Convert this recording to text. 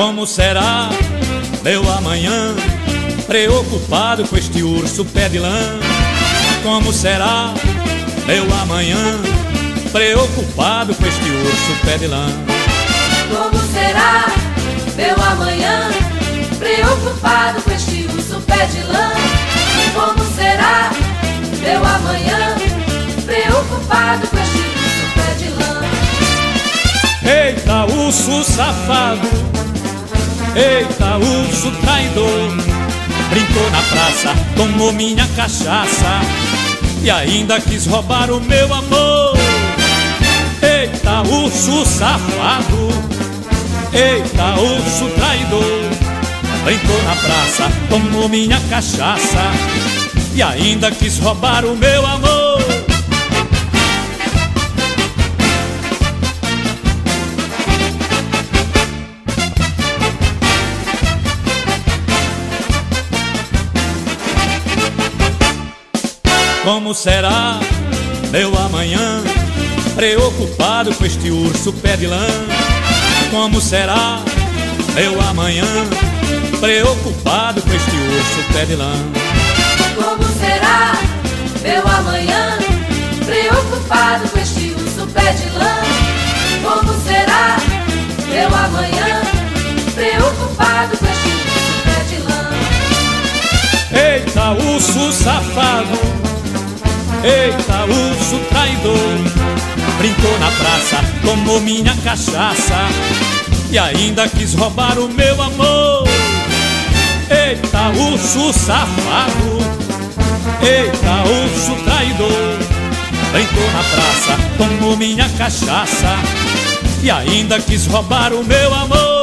Como será meu amanhã? Preocupado com este urso pé de lã. Como será meu amanhã? Preocupado com este urso pé de lã. Como será meu amanhã? Preocupado com este urso pé de lã. Como será meu amanhã? Preocupado com este urso pé de lã. Eita, urso safado! Eita, urso traidor! Brincou na praça, tomou minha cachaça e ainda quis roubar o meu amor. Eita, urso safado! Eita, urso traidor! Brincou na praça, tomou minha cachaça e ainda quis roubar o meu amor. Como será meu amanhã? Preocupado com este urso pé de lã. Como será meu amanhã? Preocupado com este urso pé de lã. Como será meu amanhã? Preocupado com este urso pé de lã. Como será meu amanhã? Preocupado com este urso pé de lã. Eita, urso safado! Eita, urso traidor. Brincou na praça, tomou minha cachaça E ainda quis roubar o meu amor. Eita, urso safado. Eita, urso traidor. Brincou na praça, tomou minha cachaça E ainda quis roubar o meu amor